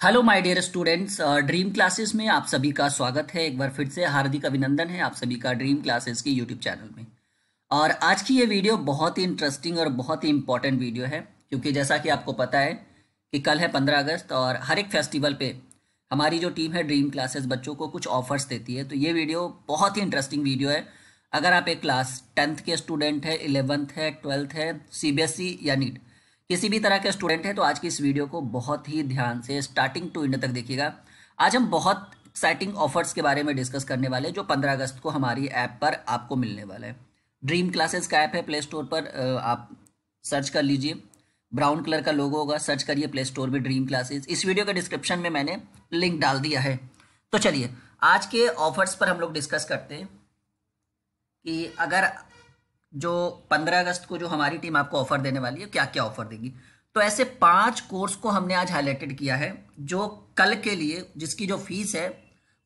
Hello my dear students dream classes में आप सभी का स्वागत है। एक बार फिर से हार्दिक अभिनंदन है आप सभी का ड्रीम क्लासेस की यूट्यूब चैनल में। और आज की ये वीडियो बहुत ही इंटरेस्टिंग और बहुत ही इंपॉर्टेंट वीडियो है, क्योंकि जैसा कि आपको पता है कि कल है पंद्रह अगस्त और हर एक फेस्टिवल पे हमारी जो टीम है ड्रीम क्लासेस बच्चों को कुछ ऑफर्स देती है। तो ये वीडियो बहुत ही इंटरेस्टिंग वीडियो है। अगर आप एक क्लास टेंथ के स्टूडेंट है इलेवंथ है ट्वेल्थ है सी या नीट किसी भी तरह के स्टूडेंट है तो आज की इस वीडियो को बहुत ही ध्यान से स्टार्टिंग टू इंड तक देखिएगा। आज हम बहुत एक्साइटिंग ऑफर्स के बारे में डिस्कस करने वाले जो 15 अगस्त को हमारी ऐप पर आपको मिलने वाला है। ड्रीम क्लासेस का ऐप है प्ले स्टोर पर आप सर्च कर लीजिए। ब्राउन कलर का लोगो होगा सर्च करिए प्ले स्टोर में ड्रीम क्लासेस इस वीडियो के डिस्क्रिप्शन में मैंने लिंक डाल दिया है। तो चलिए, आज के ऑफर्स पर हम लोग डिस्कस करते हैं कि अगर जो 15 अगस्त को जो हमारी टीम आपको ऑफ़र देने वाली है क्या क्या ऑफ़र देगी? तो ऐसे पाँच कोर्स को हमने आज हाईलाइटेड किया है, जो कल के लिए, जिसकी जो फ़ीस है,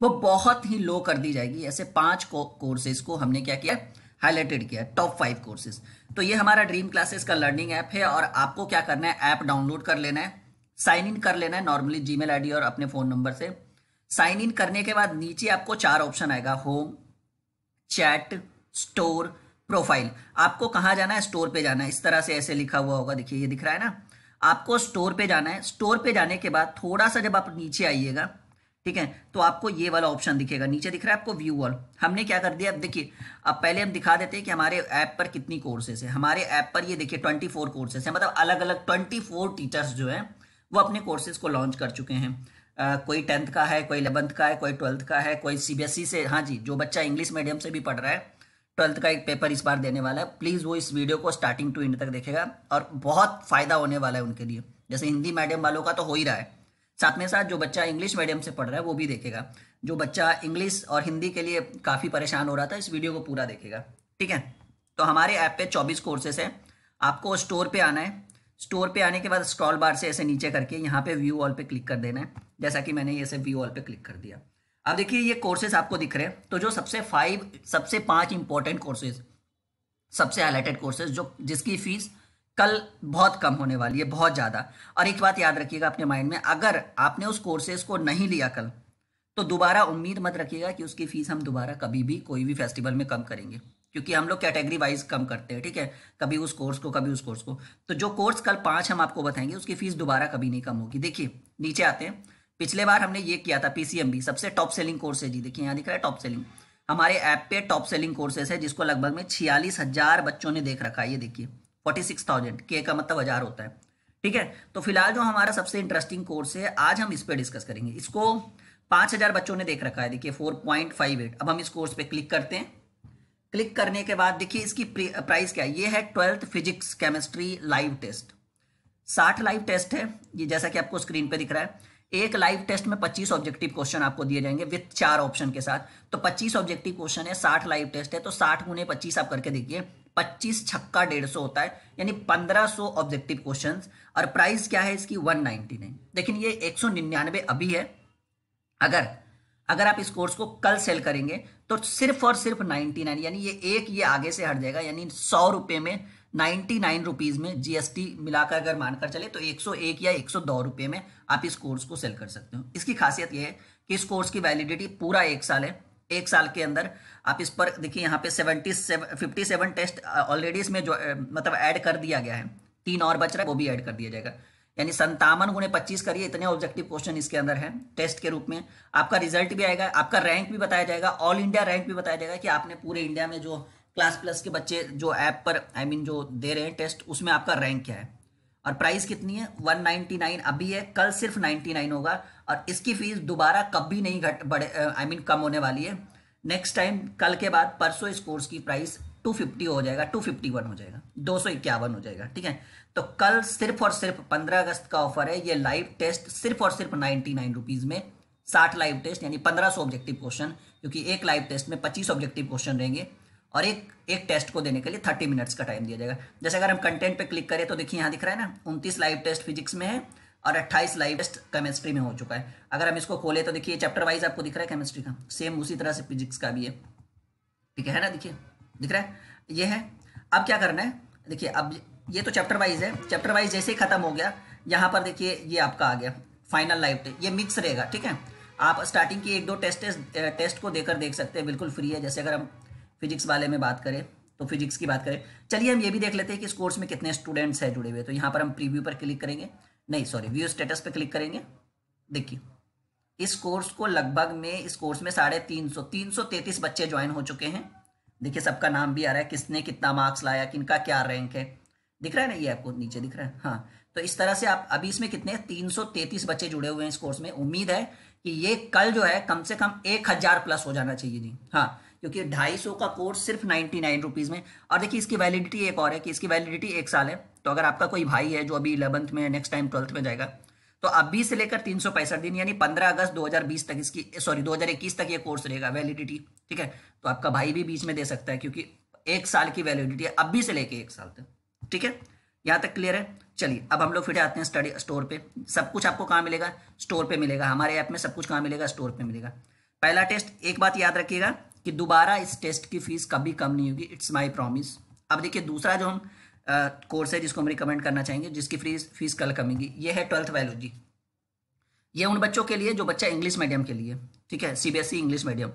वो बहुत ही लो कर दी जाएगी। ऐसे पाँच कोर्सेज को हमने क्या किया? हाईलाइटेड किया टॉप फाइव कोर्सेज तो ये हमारा ड्रीम क्लासेस का लर्निंग ऐप है और आपको क्या करना है? ऐप डाउनलोड कर लेना है साइन इन कर लेना है नॉर्मली जीमेल आईडी और अपने फ़ोन नंबर से। साइन इन करने के बाद नीचे आपको चार ऑप्शन आएगा होम चैट स्टोर प्रोफ़ाइल। आपको कहाँ जाना है? स्टोर पे जाना है। इस तरह से ऐसे लिखा हुआ होगा। देखिए ये दिख रहा है ना? आपको स्टोर पे जाना है। स्टोर पे जाने के बाद थोड़ा सा जब आप नीचे आइएगा ठीक है तो आपको ये वाला ऑप्शन दिखेगा। नीचे दिख रहा है आपको व्यू वॉल हमने क्या कर दिया? अब देखिए अब पहले हम दिखा देते हैं कि हमारे ऐप पर कितनी कोर्सेज है। हमारे ऐप पर ये देखिए ट्वेंटी फोर कोर्सेज है। मतलब अलग अलग ट्वेंटी फोर टीचर्स जो है वो अपने कोर्सेज को लॉन्च कर चुके हैं। Uh, कोई टेंथ का है कोई इलेवंथ का है कोई ट्वेल्थ का है कोई सीबीएसई से। हाँ जी जो बच्चा इंग्लिश मीडियम से भी पढ़ रहा है ट्वेल्थ का एक पेपर इस बार देने वाला है। प्लीज़ वो इस वीडियो को स्टार्टिंग टू एंड तक देखेगा और बहुत फ़ायदा होने वाला है उनके लिए। जैसे हिंदी मीडियम वालों का तो हो ही रहा है। साथ में साथ जो बच्चा इंग्लिश मीडियम से पढ़ रहा है, वो भी देखेगा। जो बच्चा इंग्लिश और हिंदी के लिए काफ़ी परेशान हो रहा था, इस वीडियो को पूरा देखेगा। ठीक है? तो हमारे ऐप पे चौबीस कोर्सेस हैं। आपको स्टोर पे आना है। स्टोर पे आने के बाद स्क्रॉल बार से ऐसे नीचे करके यहाँ पे व्यू ऑल पे क्लिक कर देना है। जैसा कि मैंने ये से व्यू ऑल पे क्लिक कर दिया। अब देखिए, ये कोर्सेज आपको दिख रहे हैं। तो जो सबसे फाइव सबसे पाँच इंपॉर्टेंट कोर्सेज सबसे हाईलाइटेड कोर्सेज जो, जिसकी फ़ीस कल बहुत कम होने वाली है, बहुत ज़्यादा। और एक बात याद रखिएगा अपने माइंड में, अगर आपने उस कोर्सेज को नहीं लिया कल तो दोबारा उम्मीद मत रखिएगा कि उसकी फ़ीस हम दोबारा कभी भी, कोई भी फेस्टिवल में कम करेंगे। क्योंकि हम लोग कैटेगरी वाइज कम करते हैं, ठीक है? कभी उस कोर्स को, कभी उस कोर्स को। तो जो कोर्स कल पाँच हम आपको बताएँगे, उसकी फ़ीस दोबारा कभी नहीं कम होगी। देखिए, नीचे आते हैं। पिछले बार हमने ये किया था पीसीएमबी सबसे टॉप सेलिंग कोर्स है जी। देखिए, यहाँ दिख रहा है टॉप सेलिंग हमारे ऐप पे टॉप सेलिंग कोर्सेस है, जिसको लगभग में छियालीस हज़ार बच्चों ने देख रखा है। ये देखिए फोर्टी सिक्स थाउज़ेंड के का मतलब हज़ार होता है। ठीक है तो फ़िलहाल जो हमारा सबसे इंटरेस्टिंग कोर्स है, आज हम इस पर डिस्कस करेंगे। इसको पाँच हज़ार बच्चों ने देख रखा है। देखिए फोर पॉइंट फाइव एट अब हम इस कोर्स पे क्लिक करते हैं। क्लिक करने के बाद देखिए, इसकी प्राइस क्या है? ये है twelfth physics chemistry live test साठ लाइव टेस्ट है। ये जैसा कि आपको स्क्रीन पे दिख रहा है। एक लाइव टेस्ट में 25 ऑब्जेक्टिव क्वेश्चन आपको दिए जाएँगे विथ चार ऑप्शन के साथ। तो 25 ऑब्जेक्टिव क्वेश्चन है 60 लाइव टेस्ट है तो 60 गुने 25 आप करके देखिए 25 छक्का डेढ़ सौ होता है, यानी 1500 ऑब्जेक्टिव क्वेश्चन और प्राइस क्या है इसकी? 199 लेकिन ये एक अभी है। अगर अगर आप इस कोर्स को कल सेल करेंगे तो सिर्फ़ और सिर्फ़ 99 यानी ये एक ये आगे से हट जाएगा, यानी सौ में नाइन्टी नाइन रुपीज़ में जीएसटी मिलाकर अगर मानकर चले तो 101 या एक सौ दो रुपए में आप इस कोर्स को सेल कर सकते हो। इसकी खासियत यह है कि इस कोर्स की वैलिडिटी पूरा एक साल है। एक साल के अंदर आप इस पर देखिए यहाँ पे seventy fifty seven test already इसमें जो मतलब ऐड कर दिया गया है। तीन और बच रहा है, वो भी ऐड कर दिया जाएगा। यानी संतावन गुणे पच्चीस करिए, इतने ऑब्जेक्टिव क्वेश्चन इसके अंदर है टेस्ट के रूप में। आपका रिज़ल्ट भी आएगा, आपका रैंक भी बताया जाएगा ऑल इंडिया रैंक भी बताया जाएगा कि आपने पूरे इंडिया में जो क्लास प्लस के बच्चे जो ऐप पर आई I मीन mean, जो दे रहे हैं टेस्ट उसमें आपका रैंक क्या है? और प्राइस कितनी है? 199 अभी है कल सिर्फ़ 99 होगा और इसकी फ़ीस दोबारा कभी नहीं घट बढ़े आई मीन कम होने वाली है। नेक्स्ट टाइम कल के बाद परसों इस कोर्स की प्राइस 250 हो जाएगा 251 हो जाएगा दो सौ इक्यावन हो जाएगा ठीक है? तो कल सिर्फ़ और सिर्फ़ 15 अगस्त का ऑफ़र है ये लाइव टेस्ट सिर्फ़ और सिर्फ़ नाइनटी नाइन में साठ लाइव टेस्ट यानी 1500 ऑब्जेक्टिव क्वेश्चन क्योंकि एक लाइव टेस्ट में 25 ऑब्जेक्टिव क्वेश्चन रहेंगे। और एक एक टेस्ट को देने के लिए थर्टी मिनट्स का टाइम दिया जाएगा। जैसे अगर हम कंटेंट पे क्लिक करें तो देखिए यहाँ दिख रहा है ना, उनतीस लाइव टेस्ट फिजिक्स में है और अट्ठाईस लाइव टेस्ट केमिस्ट्री में हो चुका है। अगर हम इसको खोले तो देखिए चैप्टर वाइज आपको दिख रहा है केमिस्ट्री का। सेम उसी तरह से फिजिक्स का भी है। ठीक है ना? देखिए, दिख रहा है? ये है। अब क्या करना है? देखिए, अब ये तो चैप्टर वाइज है। चैप्टर वाइज जैसे ही खत्म हो गया, यहाँ पर देखिए ये आपका आ गया। फाइनल लाइव टेस्ट ये मिक्स रहेगा, ठीक है? आप स्टार्टिंग की एक दो टेस्ट टेस्ट को देकर देख सकते हैं, बिल्कुल फ्री है। जैसे अगर हम फिजिक्स वाले में बात करें तो फिजिक्स की बात करें। चलिए हम ये भी देख लेते हैं कि इस कोर्स में कितने स्टूडेंट्स हैं जुड़े हुए। तो यहाँ पर हम प्रीव्यू पर क्लिक करेंगे। नहीं सॉरी व्यू स्टेटस पर क्लिक करेंगे। देखिए, इस कोर्स को लगभग में, इस कोर्स में साढ़े तीन सौ तीन सौ तैतीस बच्चे ज्वाइन हो चुके हैं। देखिए, सबका नाम भी आ रहा है, किसने कितना मार्क्स लाया, किनका क्या रैंक है। दिख रहा है ना, ये आपको नीचे दिख रहा है? हाँ तो इस तरह से आप, अभी इसमें कितने तीन सौ तैतीस बच्चे जुड़े हुए हैं इस कोर्स में। उम्मीद है कि ये कल जो है, कम से कम एक हज़ार प्लस हो जाना चाहिए जी। हाँ क्योंकि ढाई सौ का कोर्स सिर्फ़ नाइन्टी नाइन रुपीज़ में। और देखिए, इसकी वैलिडिटी एक और है कि इसकी वैलिडिटी एक साल है। तो अगर आपका कोई भाई है जो अभी इलेवंथ में नेक्स्ट टाइम ट्वेल्थ में जाएगा तो अभी से लेकर तीन सौ पैंसठ दिन, यानी पंद्रह अगस्त दो हज़ार बीस तक इसकी सॉरी दो हज़ार इक्कीस तक ये कोर्स रहेगा वैलिडिटी ठीक है? तो आपका भाई भी बीच में दे सकता है, क्योंकि एक साल की वैलिडिटी है अभी से लेके एक साल तक, ठीक है? यहाँ तक क्लियर है? चलिए, अब हम लोग फिर आते हैं स्टडी स्टोर पे। सब कुछ आपको कहाँ मिलेगा? स्टोर पे मिलेगा। हमारे ऐप में सब कुछ कहाँ मिलेगा? स्टोर पे मिलेगा। पहला टेस्ट एक बात याद रखिएगा कि दोबारा इस टेस्ट की फ़ीस कभी कम नहीं होगी। इट्स माई प्रॉमिस अब देखिए दूसरा जो हम कोर्स है जिसको हम रिकमेंड करना चाहेंगे जिसकी फ़ीस फ़ीस कल कमेगी ये है ट्वेल्थ बायोलॉजी ये उन बच्चों के लिए जो बच्चा इंग्लिश मीडियम के लिए ठीक है? सीबीएसई इंग्लिश मीडियम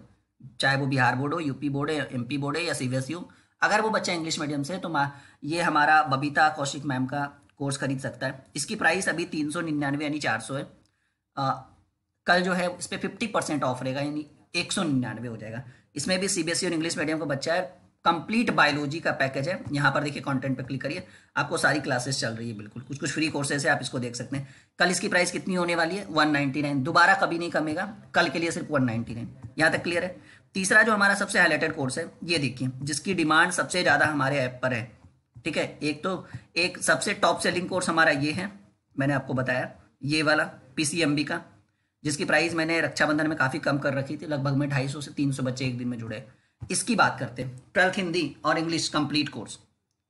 चाहे वो बिहार बोर्ड हो यूपी बोर्ड है एमपी बोर्ड है या सीबीएसई हो अगर वो बच्चा इंग्लिश मीडियम से तो ये हमारा बबीता कौशिक मैम का कोर्स खरीद सकता है। इसकी प्राइस अभी तीन सौ निन्यानवे यानी चार सौ है। आ, कल जो है इस पर फिफ्टी परसेंट ऑफ़ रहेगा यानी एक सौ निन्यानवे हो जाएगा। इसमें भी सीबीएसई और इंग्लिश मीडियम का बच्चा है। कंप्लीट बायोलॉजी का पैकेज है। यहाँ पर देखिए कंटेंट पे क्लिक करिए। आपको सारी क्लासेस चल रही है बिल्कुल। कुछ कुछ फ्री कोर्सेज है, आप इसको देख सकते हैं। कल इसकी प्राइस कितनी होने वाली है? वन नाइनटी नाइन दोबारा कभी नहीं कमेगा। कल के लिए सिर्फ़ वन नाइनटी नाइन यहाँ तक क्लियर है। तीसरा जो हमारा सबसे हाईलाइटेड कोर्स है, ये देखिए। जिसकी डिमांड सबसे ज़्यादा हमारे ऐप पर है। ठीक है? एक तो एक सबसे टॉप सेलिंग कोर्स हमारा ये है। मैंने आपको बताया। ये वाला पीसीएमबी का। जिसकी प्राइस मैंने रक्षाबंधन में काफ़ी कम कर रखी थी, लगभग में ढाई से तीन सौ बच्चे एक दिन में जुड़े। इसकी बात करते हैं ट्वेल्थ हिंदी और इंग्लिश कंप्लीट कोर्स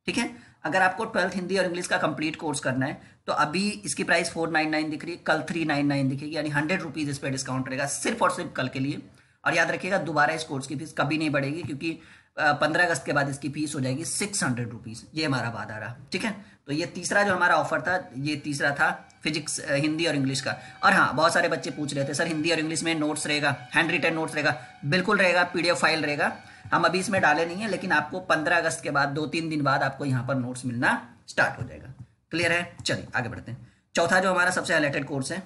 ठीक है? अगर आपको ट्वेल्थ हिंदी और इंग्लिश का कंप्लीट कोर्स करना है तो अभी इसकी प्राइस फोर नाइन नाइन दिख रही है, कल थ्री नाइन नाइन दिखेगी यानी हंड्रेड रुपीज़ इस पर डिस्काउंट रहेगा, सिर्फ़ और सिर्फ़ कल के लिए। और याद रखिएगा, दोबारा इस कोर्स की फ़ीस कभी नहीं बढ़ेगी, क्योंकि पंद्रह अगस्त के बाद इसकी फ़ीस हो जाएगी सिक्स हंड्रेड रुपीज़ ये हमारा वादा रहा, ठीक है? तो ये तीसरा जो हमारा ऑफ़र था, ये तीसरा था फिजिक्स हिंदी और इंग्लिश का। और हाँ बहुत सारे बच्चे पूछ रहे थे, सर, हिंदी और इंग्लिश में नोट्स रहेगा हैंड रिटन नोट्स रहेगा? बिल्कुल रहेगा पीडीएफ फ़ाइल रहेगा। हम अभी इसमें डाले नहीं है, लेकिन आपको पंद्रह अगस्त के बाद दो तीन दिन बाद आपको यहाँ पर नोट्स मिलना स्टार्ट हो जाएगा। क्लियर है? चलिए, आगे बढ़ते हैं। चौथा जो हमारा सबसे हाईलाइटेड कोर्स है,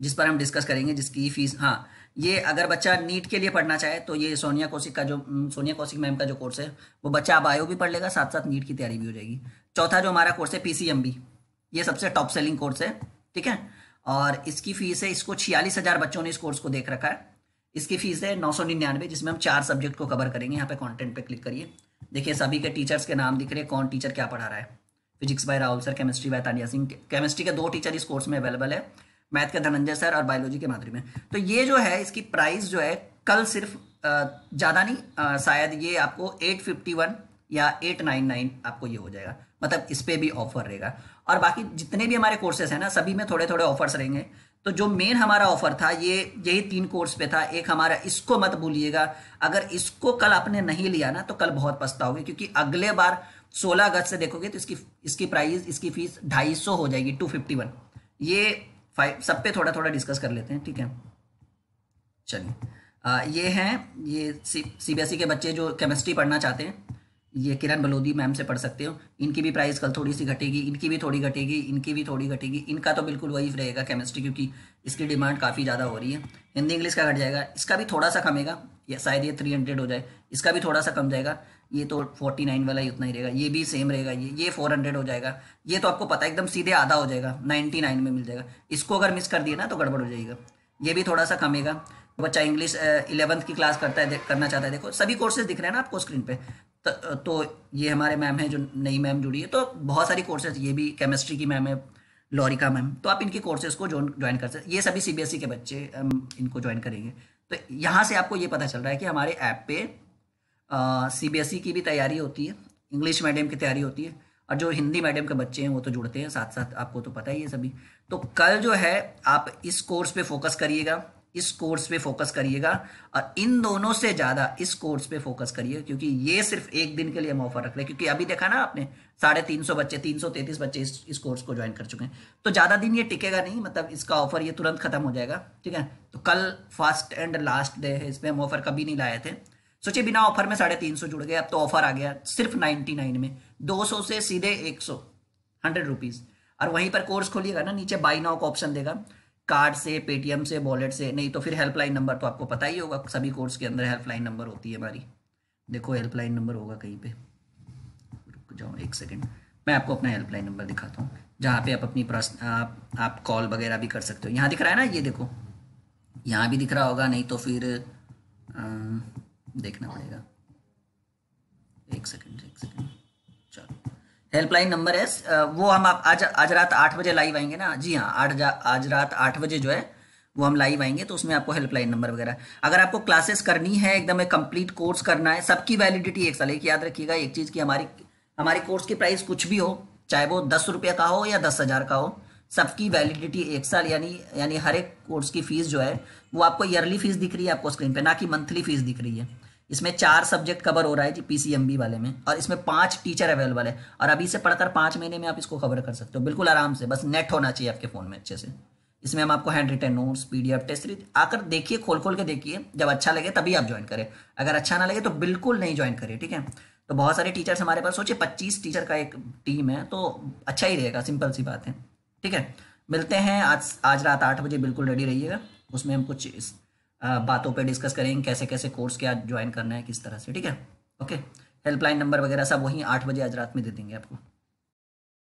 जिस पर हम डिस्कस करेंगे, जिसकी फ़ीस हाँ ये अगर बच्चा नीट के लिए पढ़ना चाहे तो ये सोनिया कौशिक का जो सोनिया कौशिक मैम का जो कोर्स है, वो बच्चा अब आयो भी पढ़ लेगा साथ साथ नीट की तैयारी भी हो जाएगी। चौथा जो हमारा कोर्स है, पीसीएमबी। ये सबसे टॉप सेलिंग कोर्स है, ठीक है? और इसकी फ़ीस है, इसको छियालीस हज़ार बच्चों ने इस कोर्स को देख रखा है। इसकी फ़ीस है नौ सौ निन्यानवे, जिसमें हम चार सब्जेक्ट को कवर करेंगे। यहाँ पे कंटेंट पे क्लिक करिए। देखिए, सभी के टीचर्स के नाम दिख रहे हैं, कौन टीचर क्या पढ़ा रहा है? Physics by Rahul sir chemistry by Tania Singh chemistry के दो टीचर इस कोर्स में अवेलेबल है। मैथ के धनंजय सर और बायोलॉजी के माधुरी में। तो ये जो है, इसकी प्राइस जो है, कल सिर्फ़ ज़्यादा नहीं शायद ये आपको एट फिफ्टी वन या एट नाइन नाइन आपको ये हो जाएगा। मतलब इस पर भी ऑफ़र रहेगा। और बाकी जितने भी हमारे कोर्सेज हैं ना, सभी में थोड़े थोड़े ऑफर्स रहेंगे। तो जो मेन हमारा ऑफ़र था, ये, यही तीन कोर्स पे था। एक हमारा, इसको मत भूलिएगा। अगर इसको कल आपने नहीं लिया ना तो कल बहुत पछताओगे। क्योंकि अगले बार 16 अगस्त से देखोगे तो इसकी इसकी प्राइस इसकी फ़ीस 250 हो जाएगी 251 ये फाइव सब पे थोड़ा थोड़ा डिस्कस कर लेते हैं, ठीक है? चलिए। ये हैं, ये सी सी के बच्चे जो केमिस्ट्री पढ़ना चाहते हैं, ये किरण बलोदी मैम से पढ़ सकते हो। इनकी भी प्राइस कल थोड़ी सी घटेगी, इनकी भी थोड़ी घटेगी, इनकी भी थोड़ी घटेगी। इनका तो बिल्कुल वही रहेगा केमिस्ट्री क्योंकि इसकी डिमांड काफ़ी ज़्यादा हो रही है। हिंदी इंग्लिश का घट जाएगा, इसका भी थोड़ा सा कमेगा, या शायद ये थ्री हंड्रेड हो जाए, इसका भी थोड़ा सा कम जाएगा। ये तो फोर्टी नाइन वाला ही उतना ही रहेगा ये भी सेम रहेगा ये ये फोर हंड्रेड हो जाएगा। ये तो आपको पता है एकदम सीधे आधा हो जाएगा नाइन्टी नाइन में मिल जाएगा। इसको अगर मिस कर दिए ना तो गड़बड़ हो जाएगा। ये भी थोड़ा सा कमेगा। बच्चा इंग्लिश इलेवंथ की क्लास करता है करना चाहता है देखो सभी कोर्सेज दिख रहे हैं ना आपको स्क्रीन पे। तो, तो ये हमारे मैम है जो नई मैम जुड़ी है तो बहुत सारी कोर्सेज ये भी केमिस्ट्री की मैम है लॉरिका मैम तो आप इनकी कोर्सेज को ज्वाइन कर सकते ये सभी सीबीएसई e के बच्चे इनको ज्वाइन करेंगे। तो यहाँ से आपको ये पता चल रहा है कि हमारे ऐप पे सीबीएसई e की भी तैयारी होती है इंग्लिश मीडियम की तैयारी होती है, और जो हिंदी मीडियम के बच्चे हैं वो तो जुड़ते हैं साथ साथ आपको तो पता ही है सभी। तो कल जो है, आप इस कोर्स पे फोकस करिएगा, इस कोर्स पे फोकस करिएगा, और इन दोनों से ज़्यादा इस कोर्स पे फोकस करिए, क्योंकि ये सिर्फ़ एक दिन के लिए हम ऑफ़र रख रहे हैं, क्योंकि अभी देखा ना आपने, साढ़े तीन सौ बच्चे, तीन सौ तैतीस बच्चे इस इस कोर्स को ज्वाइन कर चुके हैं। तो ज़्यादा दिन ये टिकेगा नहीं मतलब इसका ऑफ़र ये तुरंत खत्म हो जाएगा, ठीक है? तो कल फ़र्स्ट एंड लास्ट डे है, इसमें हम ऑफ़र कभी नहीं लाए थे। सोचिए बिना ऑफ़र में साढ़े तीन सौ जुड़ गए अब तो ऑफ़र आ गया सिर्फ़ नाइन्टी नाइन में। दो सौ से सीधे एक सौ हंड्रेड रुपीज़ और वहीं पर कोर्स खोलिएगा ना नीचे बाई नाउ का ऑप्शन देगा। कार्ड से पेटीएम से वॉलेट से नहीं तो फिर हेल्पलाइन नंबर तो आपको पता ही होगा सभी कोर्स के अंदर हेल्पलाइन नंबर होती है हमारी। देखो हेल्पलाइन नंबर होगा कहीं पे। रुक जाओ एक सेकेंड मैं आपको अपना हेल्पलाइन नंबर दिखाता हूँ जहाँ पे आप अपनी प्रश्न आप, आप कॉल वगैरह भी कर सकते हो। यहाँ दिख रहा है ना ये देखो। यहाँ भी दिख रहा होगा नहीं तो फिर आ, देखना पड़ेगा। एक सेकंड एक सेकंड चलो। हेल्पलाइन नंबर है वो हम आप, आज आज रात आठ बजे लाइव आएँगे ना? जी हाँ आज आज रात आठ बजे जो है, वो हम लाइव आएँगे तो उसमें आपको हेल्पलाइन नंबर वगैरह। अगर आपको क्लासेस करनी है, एकदम एक कंप्लीट कोर्स करना है, सबकी वैलिडिटी एक साल, एक याद रखिएगा, एक चीज़ की हमारी हमारी कोर्स की प्राइस कुछ भी हो, चाहे वो दस रुपये का हो या दस हज़ार का हो, सबकी वैलिडिटी एक साल, यानी यानी हर एक कोर्स की फ़ीस जो है, वो आपको ईयरली फ़ीस दिख रही है आपको स्क्रीन पे, ना कि मंथली फ़ीस दिख रही है। इसमें चार सब्जेक्ट कवर हो रहा है जी पीसीएमबी वाले में, और इसमें पाँच टीचर अवेलेबल है। और अभी से पढ़कर पाँच महीने में आप इसको कवर कर सकते हो। बिल्कुल आराम से, बस नेट होना चाहिए आपके फ़ोन में अच्छे से। इसमें हम आपको handwritten notes PDF test series आकर देखिए खोल खोल के देखिए। जब अच्छा लगे तभी आप ज्वाइन करें। अगर अच्छा ना लगे तो बिल्कुल नहीं ज्वाइन करें, ठीक है? तो बहुत सारे टीचर्स हमारे पास, सोचिए, पच्चीस टीचर का एक टीम है तो अच्छा ही रहेगा सिंपल सी बात है। ठीक है? मिलते हैं आज आज रात आठ बजे, बिल्कुल रेडी रहिएगा। उसमें हम कुछ बातों पे डिस्कस करेंगे कैसे कैसे कोर्स क्या ज्वाइन करना है, किस तरह से, ठीक है? ओके हेल्पलाइन नंबर वगैरह सब वहीं आठ बजे आज रात में दे देंगे आपको।